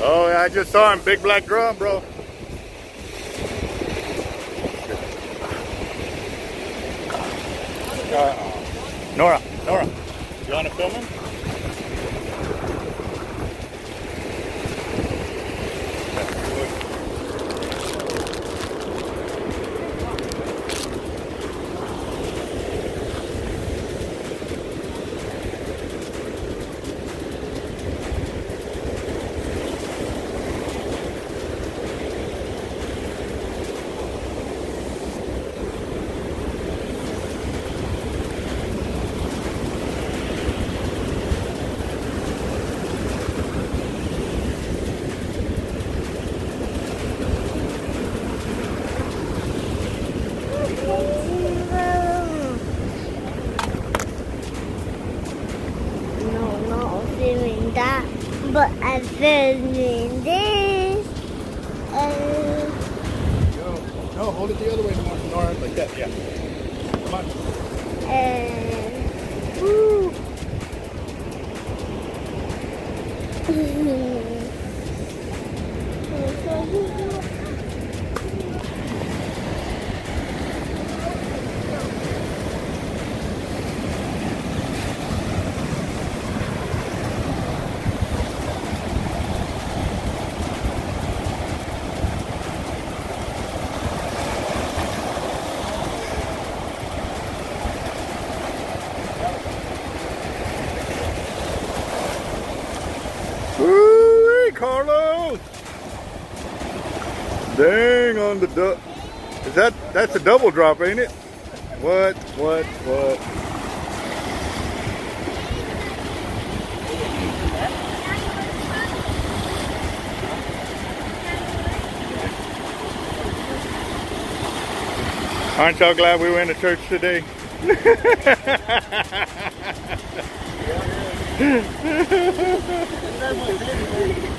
Oh, yeah, I just saw him. Big black drum, bro. Uh, Nora, Nora, you want to film him? No, not filming that, but I'm filming this. Uh, No, no, hold it the other way, Nora, like that, yeah. Come on. and woo. The du- Is that that's a double drop, ain't it? What? What? What? Aren't y'all glad we went to church today?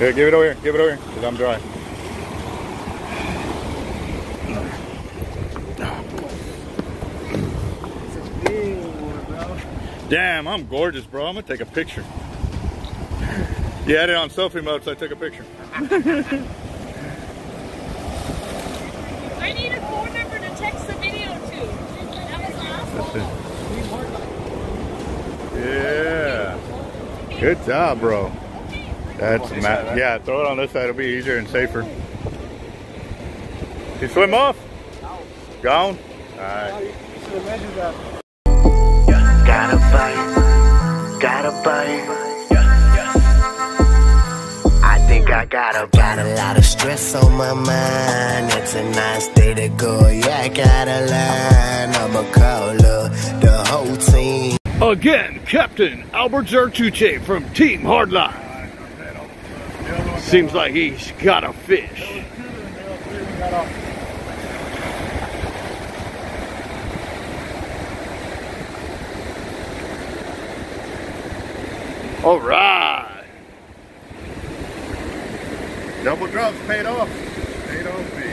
Here, give it over here. Give it over here, because I'm dry. Damn, I'm gorgeous, bro. I'm gonna take a picture. You had it on selfie mode, so I took a picture. I need a phone number to text the video to. That was awesome. Yeah. Good job, bro. That's ma- yeah. Throw it on this side. It'll be easier and safer. You swim off? Gone. All right. Gotta bite, gotta bite. I think I gotta Got a lot of stress on my mind. It's a nice day to go. Yeah, I gotta line. I'ma call up the whole team. Again, Captain Albert Zertuche from Team Hard Life. Seems like he's got a fish. All right. Double drops paid off. Paid off me.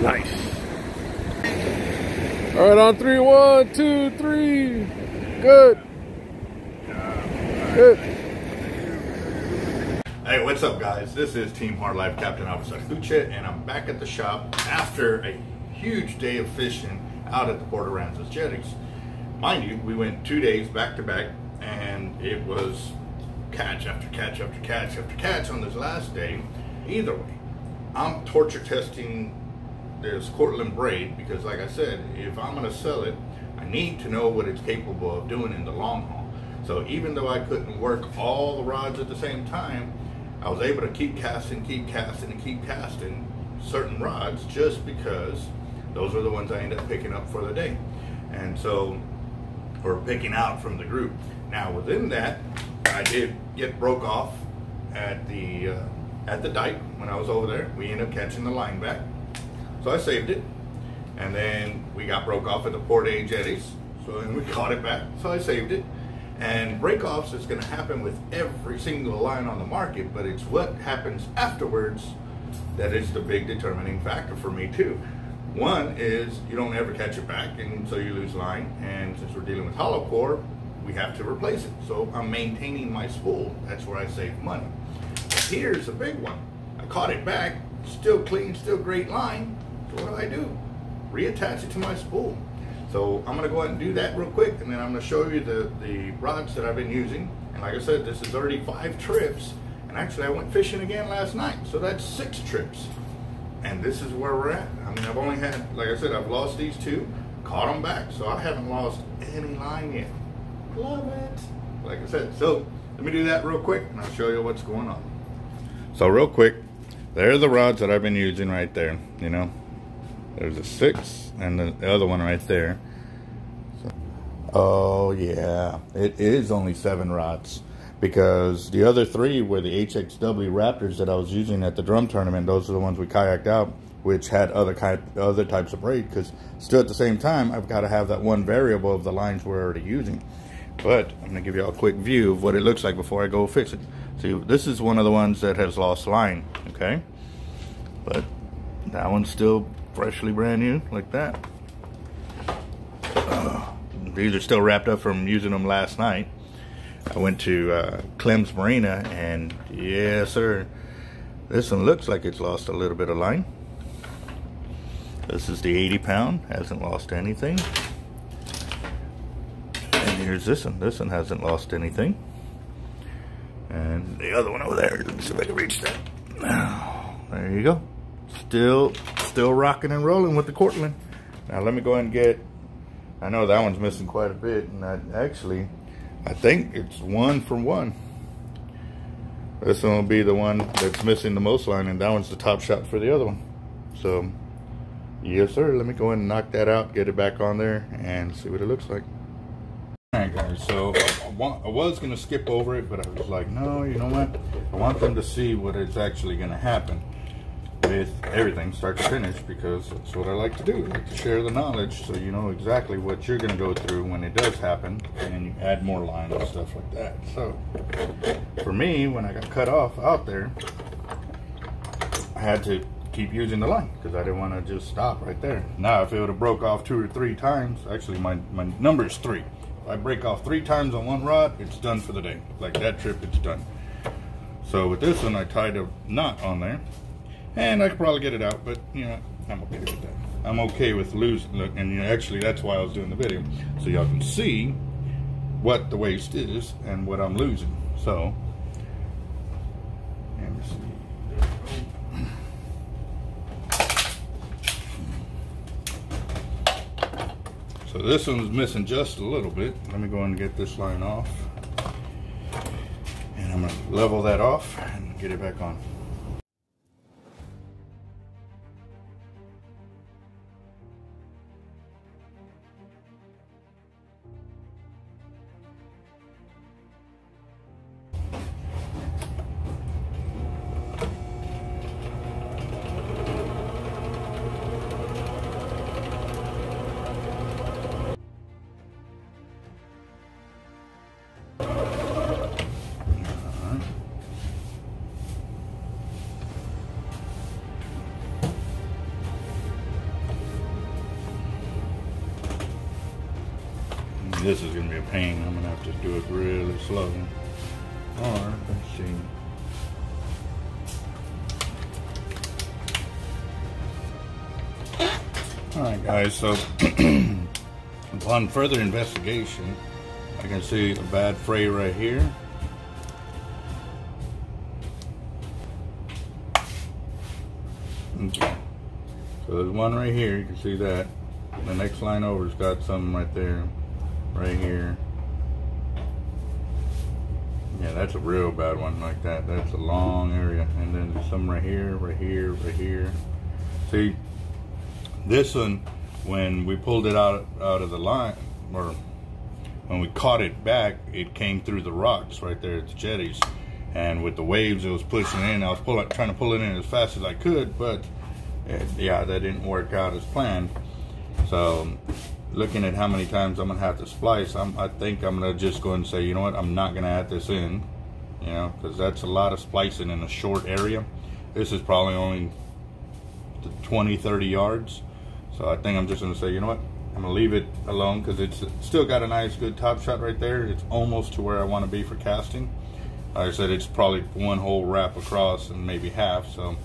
Nice. All right, on three, one, two, three. Good. Good. Hey, what's up, guys? This is Team Hard Life Captain Officer Fuchet, and I'm back at the shop after a huge day of fishing out at the Port Aransas Jetties. Mind you, we went two days back to back, and it was catch after catch after catch after catch on this last day. Either way, I'm torture testing this Cortland braid because, like I said, if I'm going to sell it, I need to know what it's capable of doing in the long haul. So even though I couldn't work all the rods at the same time, I was able to keep casting, keep casting, and keep casting certain rods just because those are the ones I end up picking up for the day. And so, or picking out from the group. Now within that, I did get broke off at the uh, at the dike when I was over there. We ended up catching the line back, so I saved it. And then we got broke off at the Port A jetties. So then we caught it back. So I saved it. And breakoffs is going to happen with every single line on the market, but it's what happens afterwards that is the big determining factor for me too. One is you don't ever catch it back, and so you lose line. And since we're dealing with hollow core, we have to replace it. So I'm maintaining my spool. That's where I save money. Here's a big one. I caught it back, still clean, still great line. What do I do? Reattach it to my spool. So I'm gonna go ahead and do that real quick, and then I'm gonna show you the, the rods that I've been using. And like I said, this is already five trips. And actually I went fishing again last night. So that's six trips. And this is where we're at. I mean, I've only had, like I said, I've lost these two, caught them back. So I haven't lost any line yet. Love it. Like I said, so let me do that real quick and I'll show you what's going on. So real quick, there are the rods that I've been using right there, you know. There's a six and the other one right there. So, oh yeah, it is only seven rods because the other three were the HXW Raptors that I was using at the drum tournament. Those are the ones we kayaked out, which had other kind, other types of braid. Because still at the same time, I've got to have that one variable of the lines we're already using. But I'm gonna give you a quick view of what it looks like before I go fix it. See, this is one of the ones that has lost line, okay? But that one's still freshly brand new, like that. Uh, these are still wrapped up from using them last night. I went to uh, Clem's Marina, and yes, sir, this one looks like it's lost a little bit of line. This is the 80 pound, hasn't lost anything. And here's this one. This one hasn't lost anything. And the other one over there, let me see if I can reach that. There you go. Still, still rocking and rolling with the Cortland. Now let me go and get, I know that one's missing quite a bit, and I actually, I think it's one from one. This one will be the one that's missing the most line, and that one's the top shot for the other one. So, yes sir, let me go ahead and knock that out, get it back on there, and see what it looks like. Alright guys, so I, want, I was going to skip over it, but I was like, no, you know what? I want them to see what is actually going to happen with everything start to finish because that's what I like to do. I like to share the knowledge so you know exactly what you're going to go through when it does happen and you add more lines and stuff like that. So for me, when I got cut off out there, I had to keep using the line because I didn't want to just stop right there. Now, if it would have broke off two or three times, actually my, my number is three. If I break off three times on one rod, it's done for the day. Like that trip, it's done. So with this one, I tied a knot on there and I could probably get it out, but you know, I'm okay with that. I'm okay with losing, look, and you know, actually that's why I was doing the video, so y'all can see what the waste is and what I'm losing. So, let me see. So this one's missing just a little bit. Let me go and get this line off. And I'm gonna level that off and get it back on. This is gonna be a pain. I'm gonna have to do it really slow. Or, let's see. Alright guys, so upon further investigation, I can see a bad fray right here. Okay. So there's one right here, you can see that. The next line over's got something right there, right here. Yeah, that's a real bad one like that. That's a long area. And then some right here, right here, right here. See, this one, when we pulled it out, out of the line, or when we caught it back, it came through the rocks right there at the jetties. And with the waves, it was pushing in. I was pulling, trying to pull it in as fast as I could, but it, yeah, that didn't work out as planned. So, looking at how many times I'm gonna have to splice, I'm, I think I'm gonna just go and say, you know what, I'm not gonna add this in, you know, because that's a lot of splicing in a short area. This is probably only 20, 30 yards. So I think I'm just gonna say, you know what, I'm gonna leave it alone because it's still got a nice good top shot right there. It's almost to where I wanna be for casting. Like I said, it's probably one whole wrap across and maybe half. So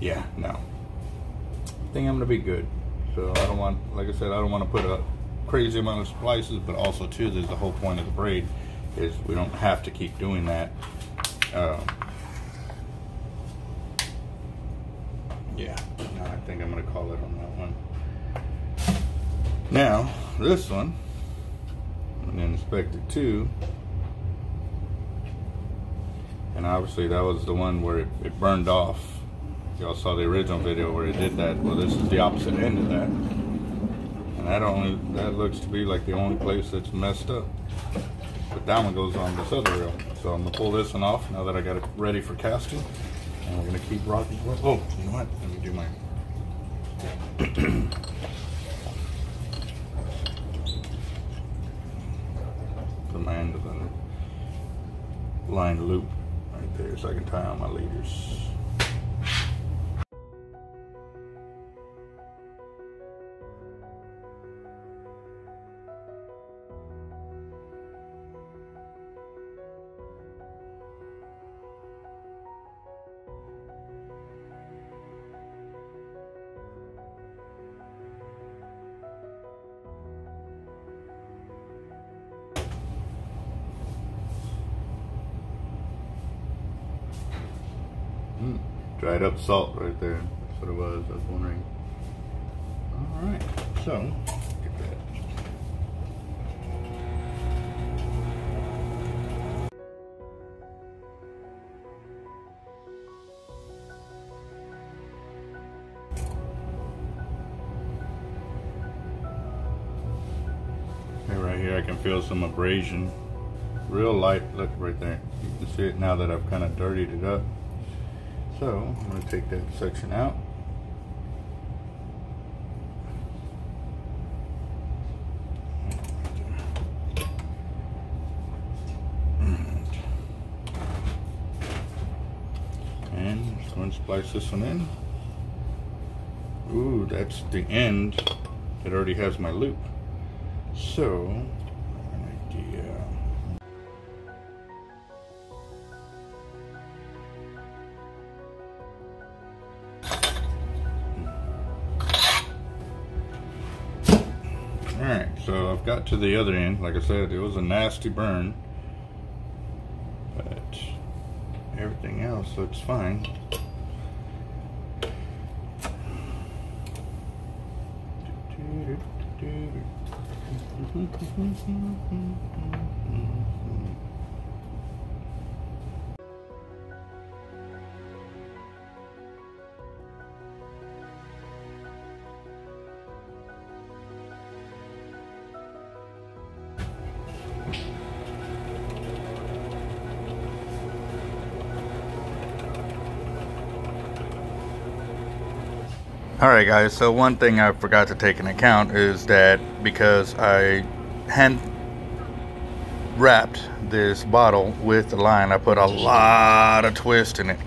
yeah, no. I think I'm gonna be good. So I don't want, like I said, I don't want to put a crazy amount of splices, but also too, there's the whole point of the braid is we don't have to keep doing that. Um, yeah, no, I think I'm gonna call it on that one. Now, this one, and then inspect it too. And obviously that was the one where it, it burned off Y'all saw the original video where he did that. Well, this is the opposite end of that. And that only, that looks to be like the only place that's messed up. But that one goes on this other rail. So I'm gonna pull this one off now that I got it ready for casting. And we're gonna keep rocking. Oh, you know what? Let me do my put my end of the line loop right there so I can tie on my leaders. Dried up salt right there. That's what it was. I was wondering. All right, so get that. Okay, right here I can feel some abrasion. Real light, look right there. You can see it now that I've kind of dirtied it up. So I'm going to take that section out. And just going to splice this one in. Ooh, that's the end. It already has my loop. So, so I've got to the other end. Like I said, it was a nasty burn. But everything else looks fine. All right, guys. So one thing I forgot to take into account is that because I hand wrapped this bottle with the line, I put a lot of twist in it.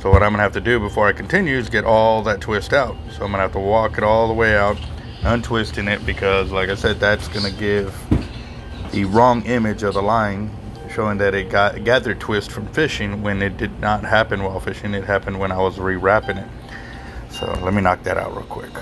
So what I'm gonna have to do before I continue is get all that twist out. So I'm gonna have to walk it all the way out, untwisting it because, like I said, that's gonna give the wrong image of the line, showing that it got gathered twist from fishing when it did not happen while fishing. It happened when I was rewrapping it. So let me knock that out real quick.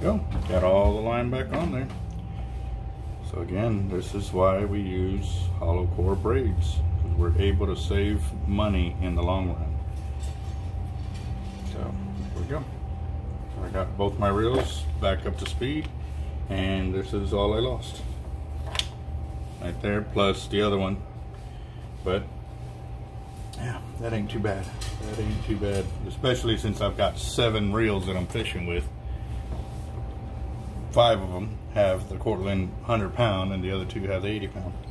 Go. Got all the line back on there. So again, this is why we use hollow core braids. We're able to save money in the long run. So here we go. I got both my reels back up to speed. And this is all I lost. Right there, plus the other one. But yeah, that ain't too bad. That ain't too bad. Especially since I've got seven reels that I'm fishing with. Five of them have the Cortland 100 pound and the other two have the 80 pound.